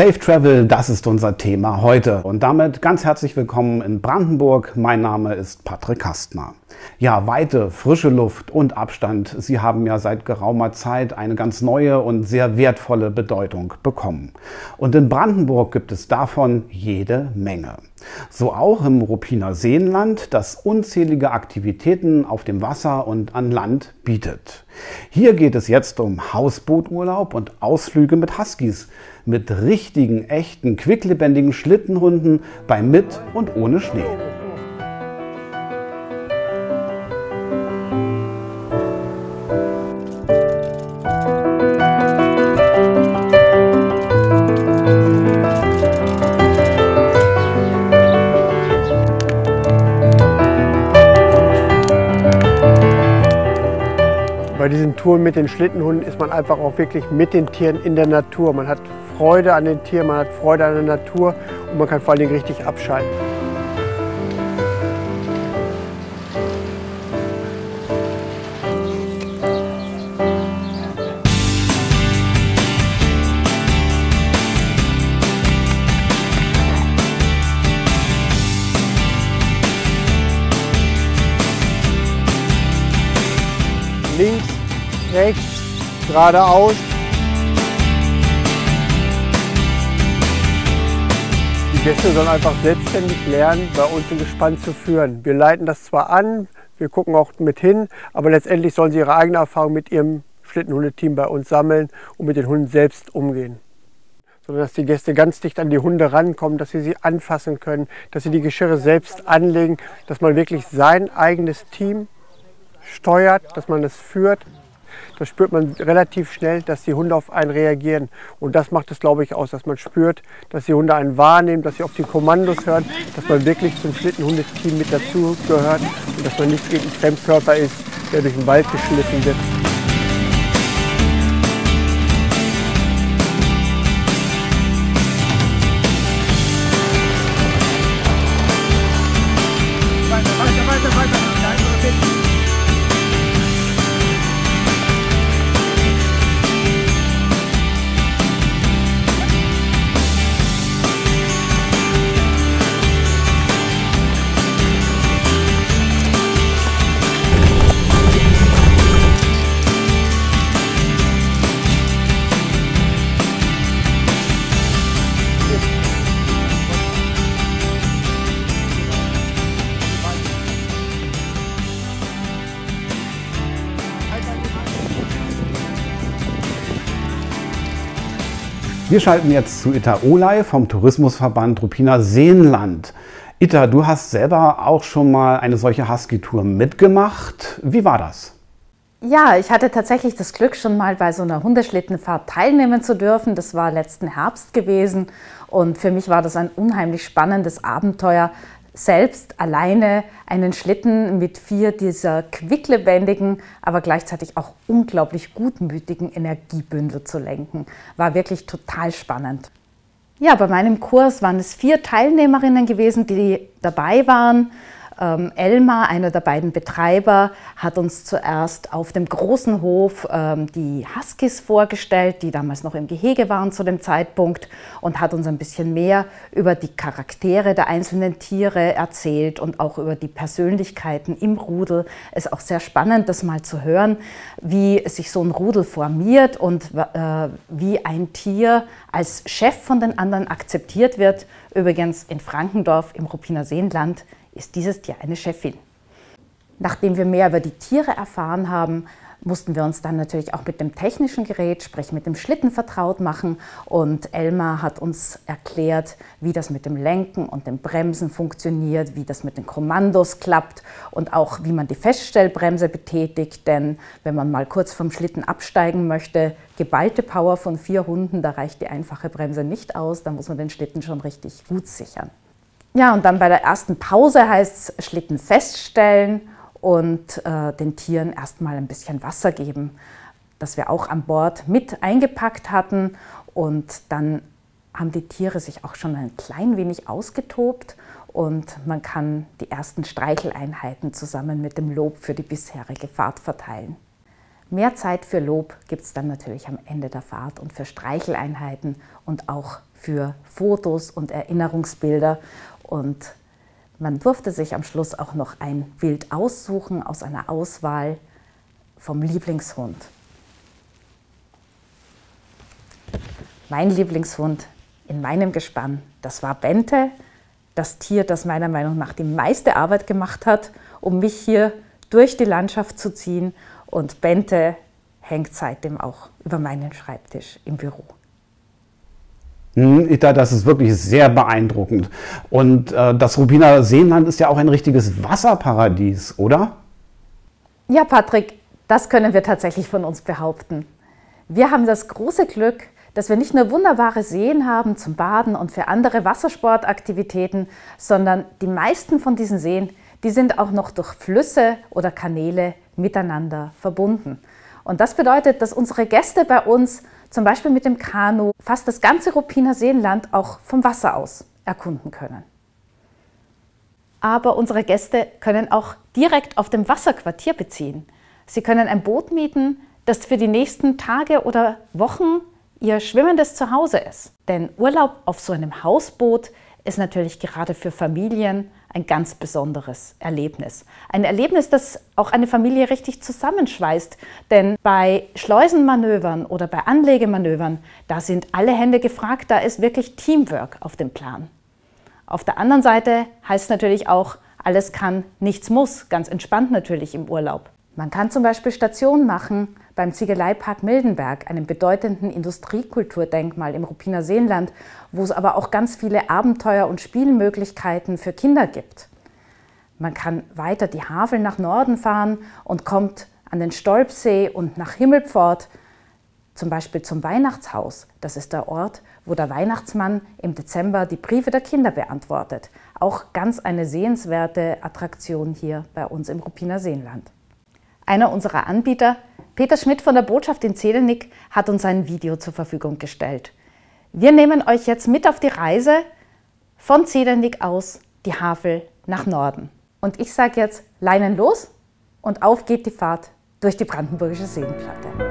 Safe Travel, das ist unser Thema heute. Und damit ganz herzlich willkommen in Brandenburg. Mein Name ist Patrick Kastner. Ja, Weite, frische Luft und Abstand, sie haben ja seit geraumer Zeit eine ganz neue und sehr wertvolle Bedeutung bekommen. Und in Brandenburg gibt es davon jede Menge. So auch im Ruppiner Seenland, das unzählige Aktivitäten auf dem Wasser und an Land bietet. Hier geht es jetzt um Hausbooturlaub und Ausflüge mit Huskies, mit richtigen, echten, quicklebendigen Schlittenhunden bei mit und ohne Schnee. Diesen Touren mit den Schlittenhunden ist man einfach auch wirklich mit den Tieren in der Natur. Man hat Freude an den Tieren, man hat Freude an der Natur und man kann vor allen Dingen richtig abschalten. Geradeaus. Die Gäste sollen einfach selbstständig lernen, bei uns ein Gespann zu führen. Wir leiten das zwar an, wir gucken auch mit hin, aber letztendlich sollen sie ihre eigene Erfahrung mit ihrem Schlittenhundeteam bei uns sammeln und mit den Hunden selbst umgehen. Sondern dass die Gäste ganz dicht an die Hunde rankommen, dass sie sie anfassen können, dass sie die Geschirre selbst anlegen, dass man wirklich sein eigenes Team steuert, dass man es führt. Das spürt man relativ schnell, dass die Hunde auf einen reagieren. Und das macht es, glaube ich, aus, dass man spürt, dass die Hunde einen wahrnehmen, dass sie auf die Kommandos hören, dass man wirklich zum Schlittenhundeteam mit dazu gehört und dass man nicht irgendein Fremdkörper ist, der durch den Wald geschliffen wird. Wir schalten jetzt zu Itta Olay vom Tourismusverband Ruppiner Seenland. Itta, du hast selber auch schon mal eine solche Husky-Tour mitgemacht. Wie war das? Ja, ich hatte tatsächlich das Glück, schon mal bei so einer Hundeschlittenfahrt teilnehmen zu dürfen. Das war letzten Herbst gewesen und für mich war das ein unheimlich spannendes Abenteuer, selbst alleine einen Schlitten mit vier dieser quicklebendigen, aber gleichzeitig auch unglaublich gutmütigen Energiebündel zu lenken. War wirklich total spannend. Ja, bei meinem Kurs waren es vier Teilnehmerinnen gewesen, die dabei waren. Ähm, Elmar, einer der beiden Betreiber, hat uns zuerst auf dem großen Hof ähm, die Huskies vorgestellt, die damals noch im Gehege waren zu dem Zeitpunkt und hat uns ein bisschen mehr über die Charaktere der einzelnen Tiere erzählt und auch über die Persönlichkeiten im Rudel. Es ist auch sehr spannend, das mal zu hören, wie sich so ein Rudel formiert und äh, wie ein Tier als Chef von den anderen akzeptiert wird. Übrigens in Frankendorf im Ruppiner Seenland ist dieses Tier eine Chefin. Nachdem wir mehr über die Tiere erfahren haben, mussten wir uns dann natürlich auch mit dem technischen Gerät, sprich mit dem Schlitten vertraut machen. Und Elmar hat uns erklärt, wie das mit dem Lenken und dem Bremsen funktioniert, wie das mit den Kommandos klappt und auch wie man die Feststellbremse betätigt. Denn wenn man mal kurz vom Schlitten absteigen möchte, geballte Power von vier Hunden, da reicht die einfache Bremse nicht aus, da muss man den Schlitten schon richtig gut sichern. Ja, und dann bei der ersten Pause heißt es Schlitten feststellen und äh, den Tieren erstmal ein bisschen Wasser geben, das wir auch an Bord mit eingepackt hatten. Und dann haben die Tiere sich auch schon ein klein wenig ausgetobt und man kann die ersten Streicheleinheiten zusammen mit dem Lob für die bisherige Fahrt verteilen. Mehr Zeit für Lob gibt es dann natürlich am Ende der Fahrt und für Streicheleinheiten und auch für Fotos und Erinnerungsbilder. Und man durfte sich am Schluss auch noch ein Bild aussuchen aus einer Auswahl vom Lieblingshund. Mein Lieblingshund in meinem Gespann, das war Bente, das Tier, das meiner Meinung nach die meiste Arbeit gemacht hat, um mich hier durch die Landschaft zu ziehen. Und Bente hängt seitdem auch über meinen Schreibtisch im Büro. Ita, das ist wirklich sehr beeindruckend. Und äh, das Rubiner Seenland ist ja auch ein richtiges Wasserparadies, oder? Ja, Patrick, das können wir tatsächlich von uns behaupten. Wir haben das große Glück, dass wir nicht nur wunderbare Seen haben zum Baden und für andere Wassersportaktivitäten, sondern die meisten von diesen Seen, die sind auch noch durch Flüsse oder Kanäle miteinander verbunden. Und das bedeutet, dass unsere Gäste bei uns zum Beispiel mit dem Kanu fast das ganze Ruppiner Seenland auch vom Wasser aus erkunden können. Aber unsere Gäste können auch direkt auf dem Wasser Quartier beziehen. Sie können ein Boot mieten, das für die nächsten Tage oder Wochen ihr schwimmendes Zuhause ist. Denn Urlaub auf so einem Hausboot ist natürlich gerade für Familien ein ganz besonderes Erlebnis. Ein Erlebnis, das auch eine Familie richtig zusammenschweißt. Denn bei Schleusenmanövern oder bei Anlegemanövern, da sind alle Hände gefragt, da ist wirklich Teamwork auf dem Plan. Auf der anderen Seite heißt natürlich auch, alles kann, nichts muss, ganz entspannt natürlich im Urlaub. Man kann zum Beispiel Stationen machen beim Ziegeleipark Mildenberg, einem bedeutenden Industriekulturdenkmal im Ruppiner Seenland, wo es aber auch ganz viele Abenteuer- und Spielmöglichkeiten für Kinder gibt. Man kann weiter die Havel nach Norden fahren und kommt an den Stolpsee und nach Himmelpfort, zum Beispiel zum Weihnachtshaus. Das ist der Ort, wo der Weihnachtsmann im Dezember die Briefe der Kinder beantwortet. Auch ganz eine sehenswerte Attraktion hier bei uns im Ruppiner Seenland. Einer unserer Anbieter, Peter Schmidt von der Botschaft in Zedenick, hat uns ein Video zur Verfügung gestellt. Wir nehmen euch jetzt mit auf die Reise von Zedenick aus, die Havel nach Norden. Und ich sage jetzt Leinen los und auf geht die Fahrt durch die Brandenburgische Seenplatte.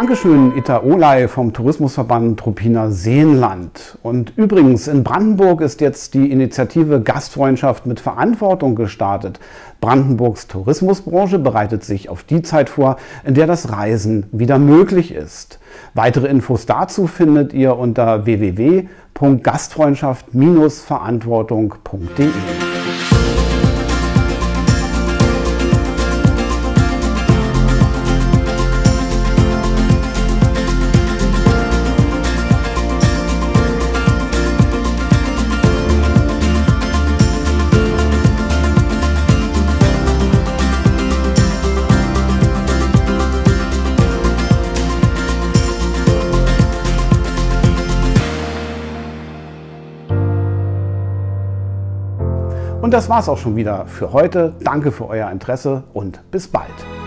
Dankeschön, Ita Olay vom Tourismusverband Truppiner Seenland. Und übrigens, in Brandenburg ist jetzt die Initiative Gastfreundschaft mit Verantwortung gestartet. Brandenburgs Tourismusbranche bereitet sich auf die Zeit vor, in der das Reisen wieder möglich ist. Weitere Infos dazu findet ihr unter www.gastfreundschaft-verantwortung.de. Und das war's auch schon wieder für heute. Danke für euer Interesse und bis bald.